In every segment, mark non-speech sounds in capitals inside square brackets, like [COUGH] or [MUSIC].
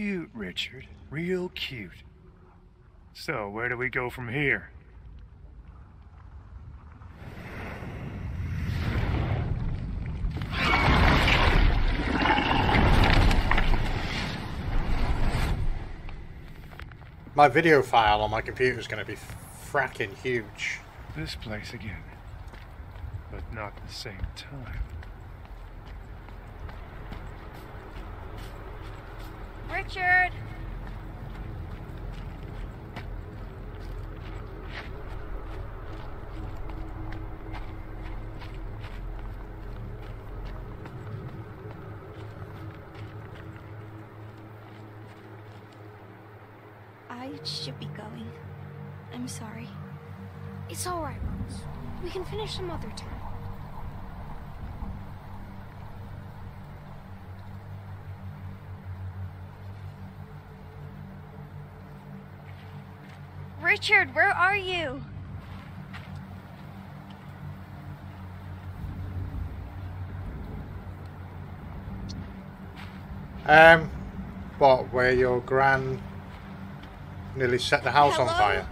Cute, Richard. Real cute. So, where do we go from here? My video file on my computer is going to be fracking huge. This place again. But not at the same time. Richard! I should be going. I'm sorry. It's alright, Rose. We can finish some other time. Richard, where are you? Um, what, where your gran nearly set the house on fire?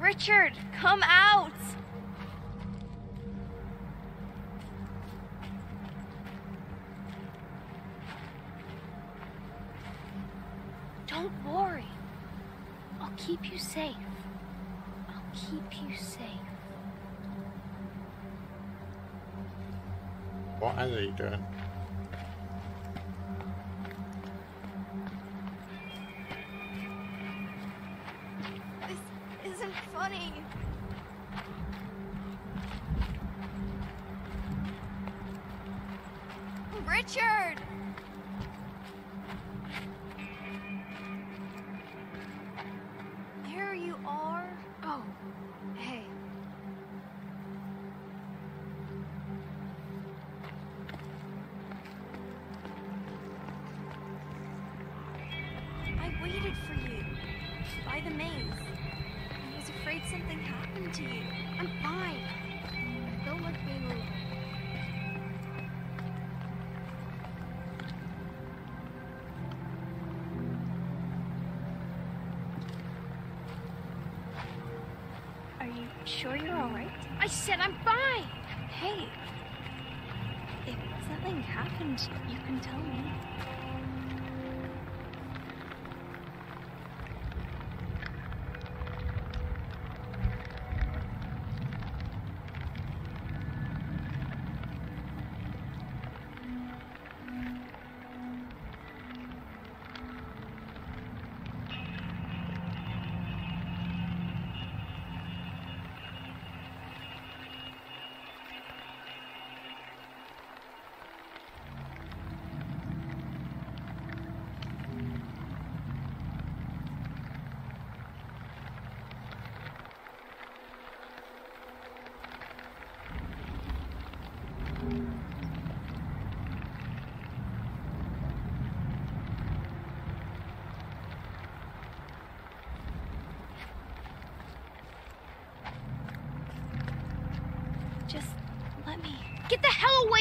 Richard, come out! Safe. I'll keep you safe. What are they doing? This isn't funny. Richard! Waited for you by the maze. I was afraid something happened to you. I'm fine. Don't like being alone. Are you sure you're alright? I said I'm fine! Hey, if something happened, you can tell me.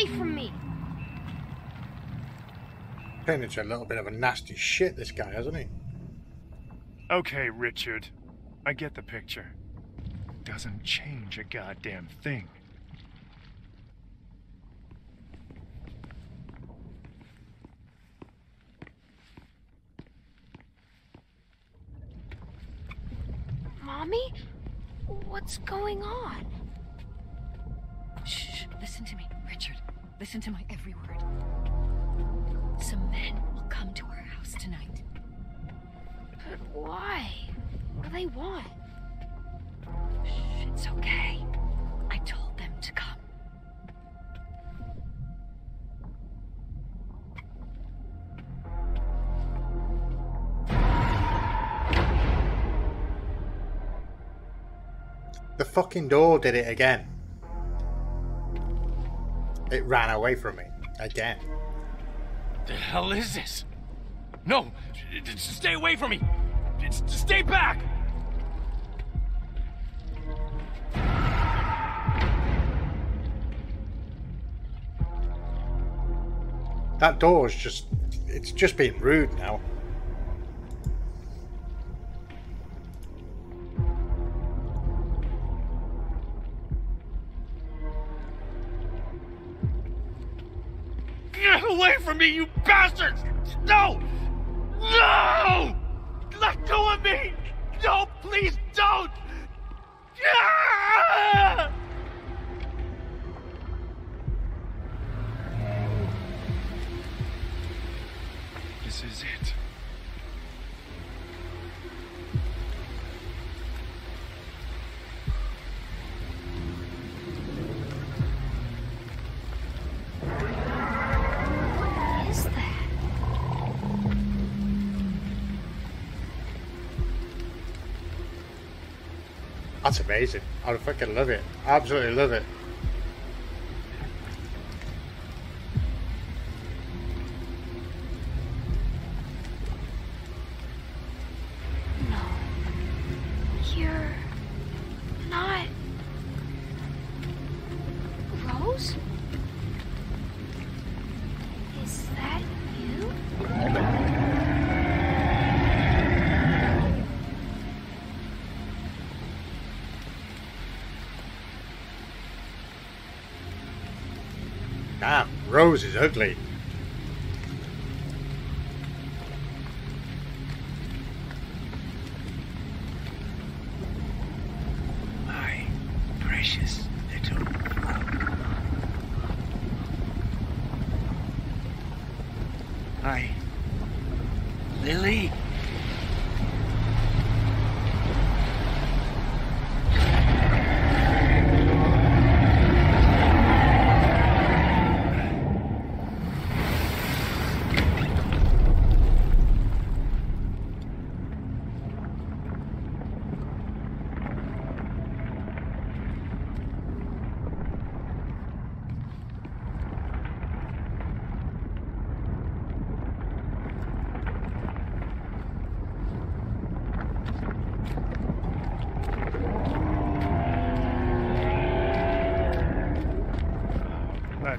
Away from me! Turned into a little bit of a nasty shit, this guy, hasn't he? Okay, Richard. I get the picture. Doesn't change a goddamn thing. Mommy? What's going on? Shh, listen to me, Richard. Listen to my every word. Some men will come to our house tonight. But why? What do they want? Shh, it's okay. I told them to come. The fucking door did it again. It ran away from me. Again. The hell is this? No! Stay away from me! Stay back! That door's just... It's just being rude now. Me, you bastards! No! No! That's amazing. I fucking love it. I absolutely love it. Damn, Rose is ugly. My precious little Hi. Lily?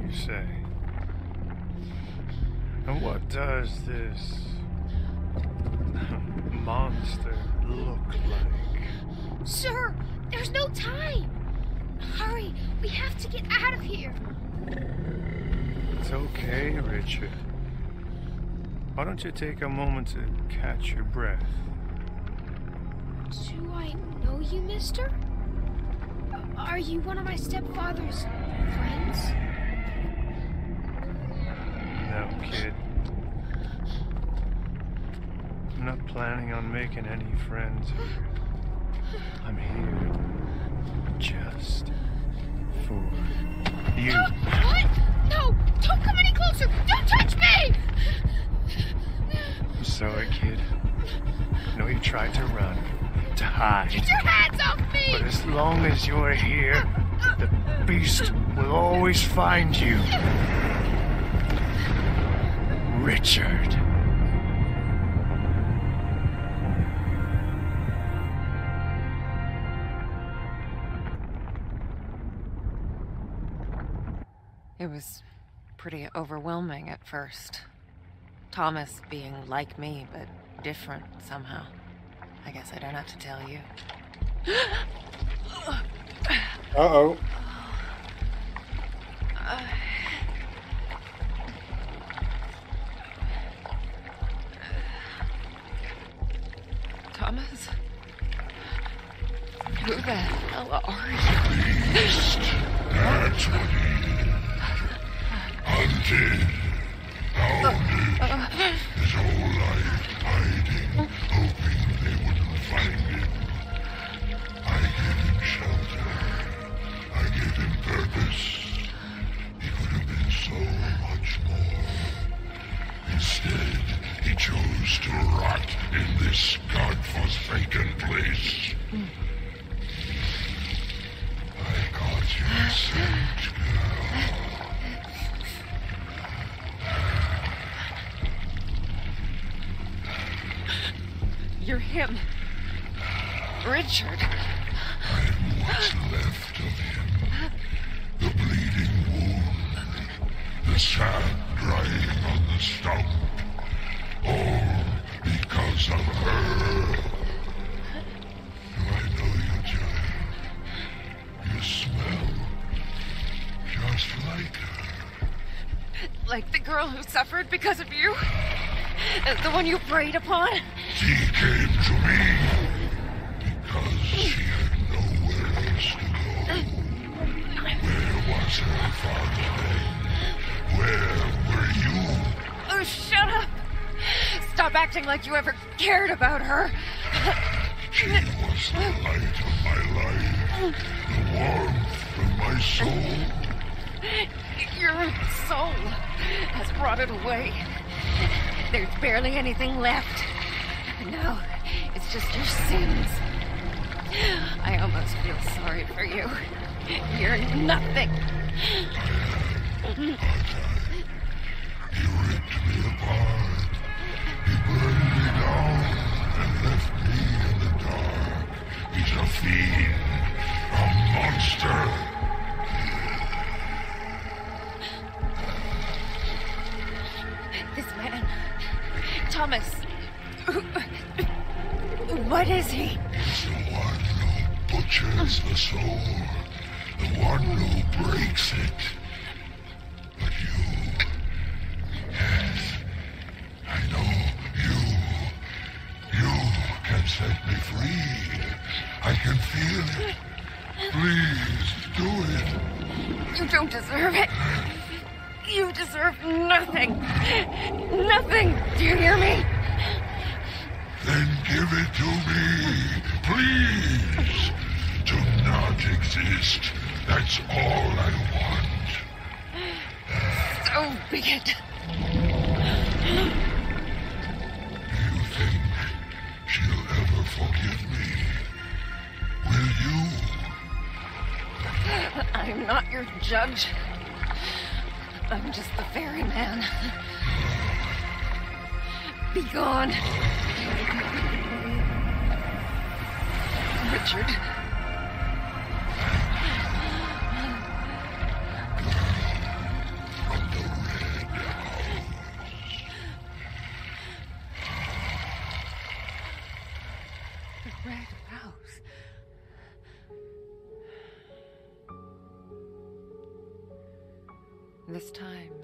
you say? And what does this [LAUGHS] monster look like? Sir, there's no time. Hurry, we have to get out of here. It's okay, Richard. Why don't you take a moment to catch your breath? Do I know you, mister? Are you one of my stepfather's friends? No, kid. I'm not planning on making any friends here. I'm here just for you. What? No! Don't come any closer! Don't touch me! I'm sorry, kid. I know you tried to run, to hide. Get your hands off me! But as long as you're here, the beast will always find you. Richard. It was pretty overwhelming at first. Thomas being like me, but different somehow. I guess I don't have to tell you. [GASPS] Uh oh. [SIGHS] Thomas? Who the hell are you? That's what is. Hunted, hounded, oh. his whole life hiding, hoping they wouldn't find him. I gave him shelter. I gave him purpose. He could have been so much more. Instead, he chose to rot in this godforsaken place. Hmm. I got your scent, You're him. Richard. I'm what's left of him. The bleeding wound. The sand drying on the stump. All because of her. Do I know you, Jill? You smell just like her. Like the girl who suffered because of you? The one you preyed upon? She came to me because she had nowhere else to go. Where was her father then? Where were you? Oh, shut up! Stop acting like you ever cared about her. She was the light of my life, the warmth of my soul. Your soul has rotted away. There's barely anything left. Now, it's just your sins. I almost feel sorry for you. You're nothing. Set me free. I can feel it. Please do it. You don't deserve it. You deserve nothing. Nothing. Do you hear me? Then give it to me, please. To not exist. That's all I want. So be it. I'm not your judge. I'm just the ferryman. Be gone. Richard. The red house. This time,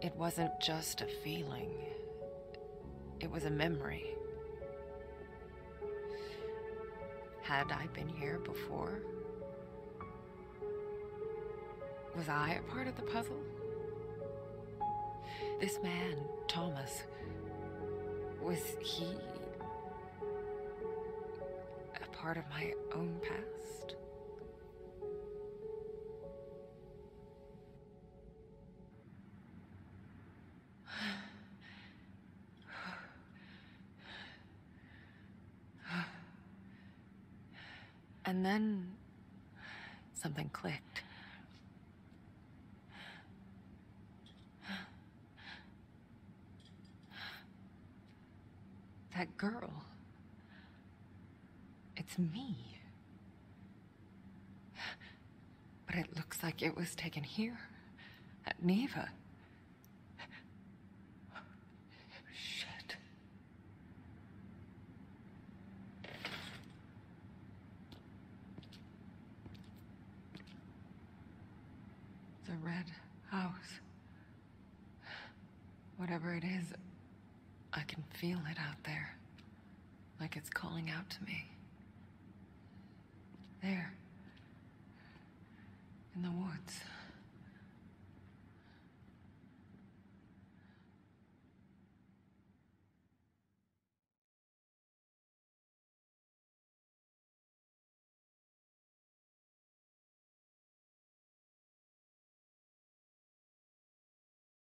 it- wasn't just a feeling, it was a memory. Had I been here before? Was I a part of the puzzle? This man, Thomas, was he a part of my own past? And then something clicked. That girl. It's me. But But it looks like it was taken here. At Niwa. Shit. The red house. Whatever it is, I can feel it out there. Like it's calling out to me. There. In the woods.